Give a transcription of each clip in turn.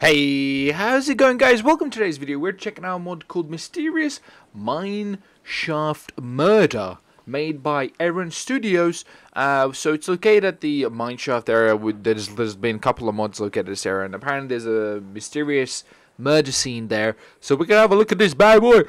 Hey, how's it going guys? Welcome to today's video. We're checking out a mod called Mysterious Mine Shaft Murder made by Eren Studios. Uh, so it's located at the mineshaft area. With, there's, there's been a couple of mods located at this area and apparently there's a mysterious murder scene there. So we're gonna have a look at this bad boy.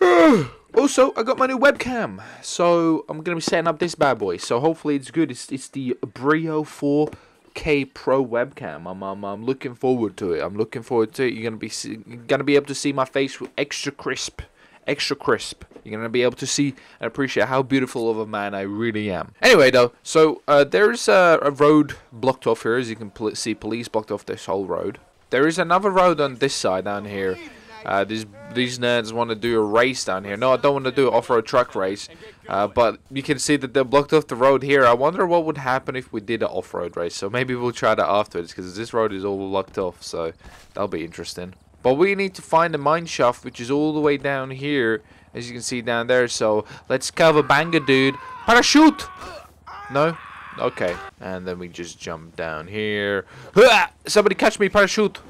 also, I got my new webcam. So I'm gonna be setting up this bad boy. So hopefully it's good. It's, it's the Brio 4 4K Pro webcam. I'm, I'm, I'm looking forward to it. I'm looking forward to it. You're gonna be see, gonna be able to see my face with extra crisp, extra crisp. You're gonna be able to see and appreciate how beautiful of a man I really am. Anyway, though, so uh, there's a, a, road blocked off here, as you can pol see. Police blocked off this whole road. There is another road on this side down here. Uh, these these nerds want to do a race down here. No, I don't want to do an off-road truck race. Uh, but you can see that they're blocked off the road here. I wonder what would happen if we did an off-road race. So maybe we'll try that afterwards because this road is all blocked off. So that'll be interesting. But we need to find the mine shaft, which is all the way down here, as you can see down there. So let's cover banger, dude. Parachute! No? Okay. And then we just jump down here. Somebody catch me, parachute!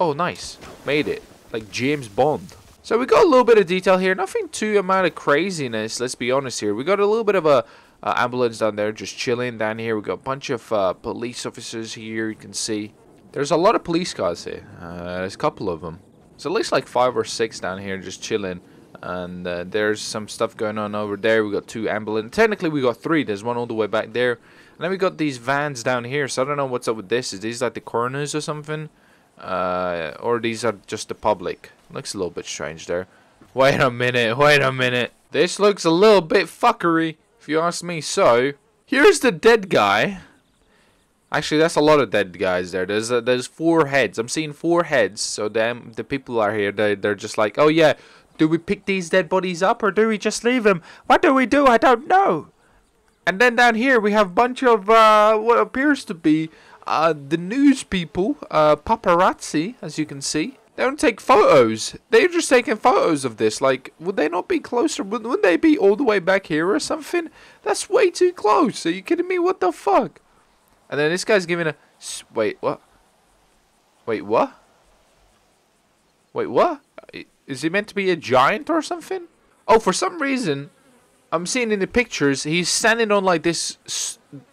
Oh, nice. Made it like James Bond. So we got a little bit of detail here, nothing too amount of craziness, let's be honest here. We got a little bit of a ambulance down there just chilling down here. We got a bunch of uh, police officers here, you can see. There's a lot of police cars here, uh, there's a couple of them. There's at least like five or six down here just chilling. And uh, there's some stuff going on over there. We got two ambulance. Technically, we got three. There's one all the way back there. And then we got these vans down here. So I don't know what's up with this. Is these like the coroners or something? Uh, or these are just the public. Looks a little bit strange there. Wait a minute, wait a minute. This looks a little bit fuckery, if you ask me so. Here's the dead guy. Actually, that's a lot of dead guys there. There's uh, there's four heads. I'm seeing four heads. So them the people are here. They they're just like, oh yeah, do we pick these dead bodies up or do we just leave them? What do we do? I don't know. And then down here we have a bunch of uh, what appears to be uh, the news people, uh, paparazzi, as you can see, they don't take photos. They're just taking photos of this. Like, would they not be closer? Would, would they be all the way back here or something? That's way too close. Are you kidding me? What the fuck? And then this guy's giving a... Wait, what? Wait, what? Wait, what? Is he meant to be a giant or something? Oh, for some reason, I'm seeing in the pictures, he's standing on like this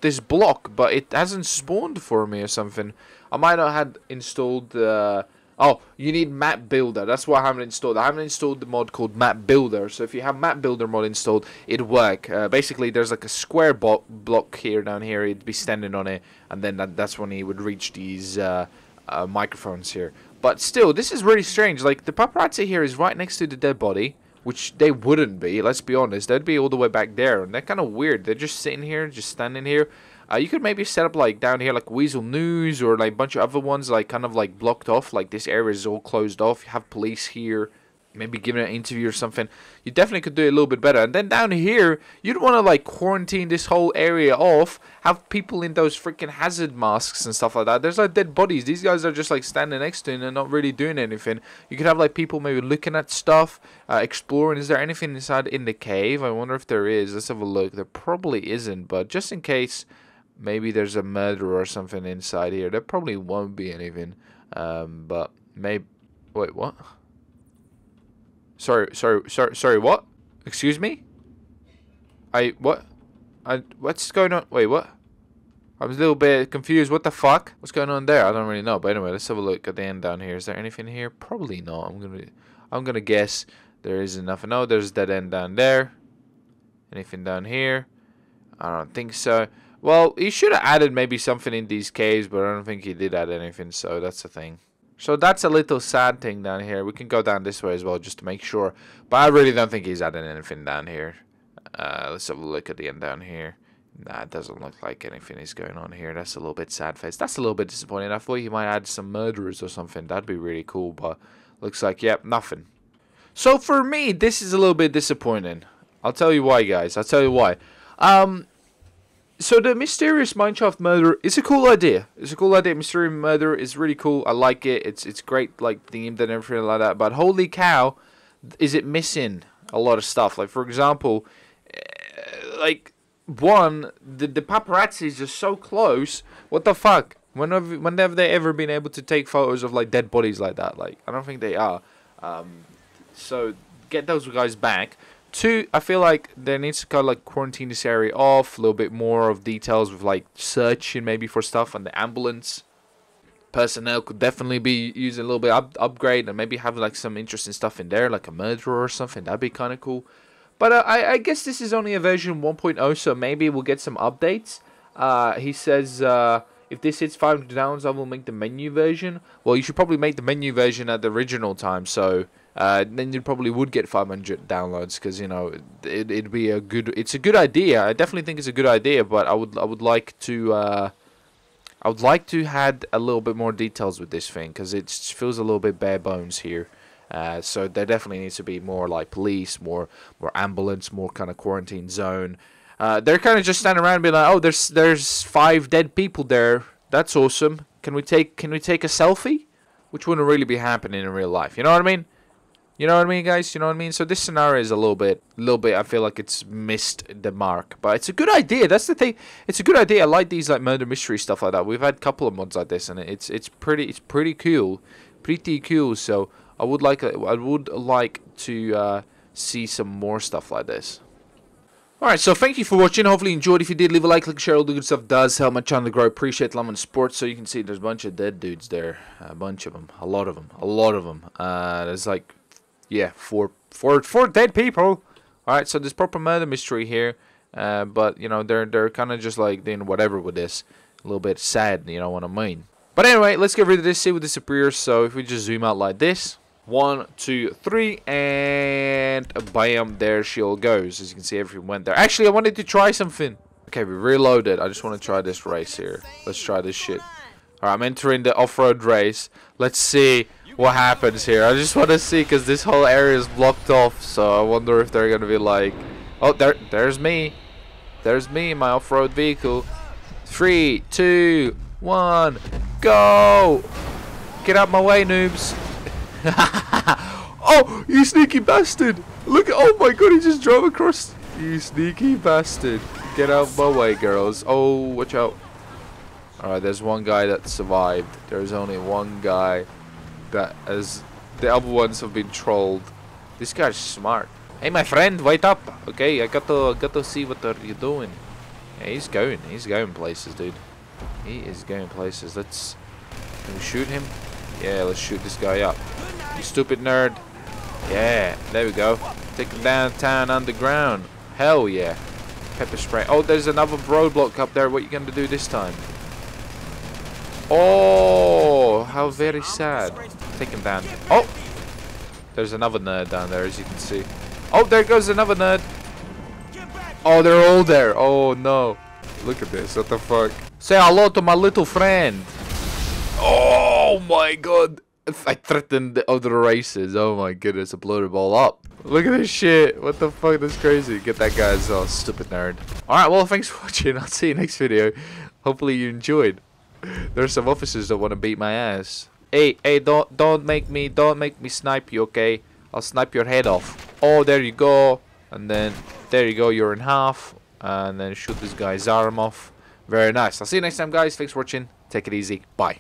this block, but it hasn't spawned for me or something. I might not have installed uh, Oh, you need Map Builder. That's what I haven't installed. I haven't installed the mod called Map Builder. So if you have Map Builder mod installed, it'd work. Uh, basically, there's like a square block here down here. He'd be standing on it, and then that, that's when he would reach these uh, uh, microphones here. But still, this is really strange. Like, the paparazzi here is right next to the dead body which they wouldn't be. Let's be honest, they'd be all the way back there, and they're kind of weird. They're just sitting here, just standing here. Uh, you could maybe set up like down here like Weazel News or like a bunch of other ones like kind of like blocked off. Like this area is all closed off. You have police here maybe giving an interview or something, you definitely could do it a little bit better. And then down here, you'd want to like quarantine this whole area off, have people in those freaking hazard masks and stuff like that. There's like dead bodies. These guys are just like standing next to it and not really doing anything. You could have like people maybe looking at stuff, uh, exploring. Is there anything inside in the cave? I wonder if there is. Let's have a look. There probably isn't, but just in case. Maybe there's a murder or something inside here. There probably won't be anything. Um, but maybe. Wait, what? Sorry, sorry, sorry, sorry, what? Excuse me? I, what? I, what's going on? Wait, what? I'm a little bit confused. What the fuck? What's going on there? I don't really know. But anyway, let's have a look at the end down here. Is there anything here? Probably not. I'm gonna, I'm gonna guess there isn't nothing. No, there's dead end down there. Anything down here? I don't think so. Well, he should have added maybe something in these caves, but I don't think he did add anything. So that's the thing. So that's a little sad thing down here. We can go down this way as well just to make sure. But I really don't think he's adding anything down here. Uh, let's have a look at the end down here. Nah, it doesn't look like anything is going on here. That's a little bit sad face. That's a little bit disappointing. I thought he might add some murderers or something. That'd be really cool, but looks like, yep, nothing. So for me, this is a little bit disappointing. I'll tell you why, guys. I'll tell you why. Um, so the mysterious mineshaft murder is a cool idea. It's a cool idea. Mysterious murder is really cool. I like it. It's it's great, like themed and everything like that. But holy cow, is it missing a lot of stuff? Like for example, eh, like one the the paparazzi is just so close. What the fuck? When have when have they ever been able to take photos of like dead bodies like that? Like I don't think they are. Um, so get those guys back. Two, I feel like there needs to kind of like quarantine this area off. A little bit more of details with like searching maybe for stuff and the ambulance personnel could definitely be using a little bit up upgrade and maybe have like some interesting stuff in there, like a murderer or something. That'd be kind of cool. But uh, I, I guess this is only a version 1.0, so maybe we'll get some updates. Uh, he says uh, if this hits 500 downloads, I will make the menu version. Well, you should probably make the menu version at the original time, so uh, then you probably would get 500 downloads because you know it, it'd be a good. It's a good idea. I definitely think it's a good idea, but I would I would like to. Uh, I would like to had a little bit more details with this thing because it feels a little bit bare bones here. Uh, so there definitely needs to be more like police, more more ambulance, more kind of quarantine zone. Uh, they're kind of just standing around and being like, "Oh, there's there's five dead people there. That's awesome. Can we take can we take a selfie?" Which wouldn't really be happening in real life. You know what I mean? You know what I mean, guys? You know what I mean? So this scenario is a little bit, a little bit. I feel like it's missed the mark, but it's a good idea. That's the thing. It's a good idea. I like these like murder mystery stuff like that. We've had a couple of mods like this, and it's it's pretty it's pretty cool, pretty cool. So I would like I would like to uh, see some more stuff like this. Alright, so thank you for watching. Hopefully you enjoyed. If you did, leave a like, click, share, all the good stuff does help my channel to grow. Appreciate Lemon Sports. So you can see there's a bunch of dead dudes there. A bunch of them. A lot of them. A lot of them. Uh, there's like yeah, four, four, four dead people. All right, so there's proper murder mystery here, uh, but you know they're they're kind of just like doing whatever with this, a little bit sad. You know what I mean? But anyway, let's get rid of this. See what disappears. So if we just zoom out like this, one, two, three, and bam, there she all goes. As you can see, everything went there. Actually, I wanted to try something. Okay, we reloaded. I just want to try this race here. Let's try this shit. Alright, I'm entering the off-road race. Let's see what happens here. I just want to see because this whole area is blocked off. So I wonder if they're gonna be like, oh, there, there's me, there's me my off-road vehicle. Three, two, one, go! Get out my way, noobs! oh, you sneaky bastard! Look, oh my god, he just drove across. You sneaky bastard! Get out my way, girls. Oh, watch out. Alright, there's one guy that survived. There's only one guy that as the other ones have been trolled. This guy's smart. Hey, my friend, wait up. Okay, I got to got to see what are you doing. Yeah, he's going. He's going places, dude. He is going places. Let's. Can we shoot him? Yeah, let's shoot this guy up. You stupid nerd. Yeah, there we go. Take him downtown underground. Hell yeah. Pepper spray. Oh, there's another roadblock up there. What you gonna do this time? Oh, Oh, how very sad. Take him down. Oh! There's another nerd down there, as you can see. Oh, there goes another nerd. Oh, they're all there. Oh, no. Look at this. What the fuck? Say hello to my little friend. Oh, my God. I threatened the other races. Oh, my goodness. I blew it all up. Look at this shit. What the fuck? That's crazy. Get that guy well. Oh, stupid nerd. Alright, well, thanks for watching. I'll see you next video. Hopefully you enjoyed. There's some officers that want to beat my ass. Hey, hey, don't don't make me don't make me snipe you, okay? I'll snipe your head off. Oh, there you go. And then there you go, you're in half. And then shoot this guy's arm off. Very nice. I'll see you next time, guys. Thanks for watching. Take it easy. Bye.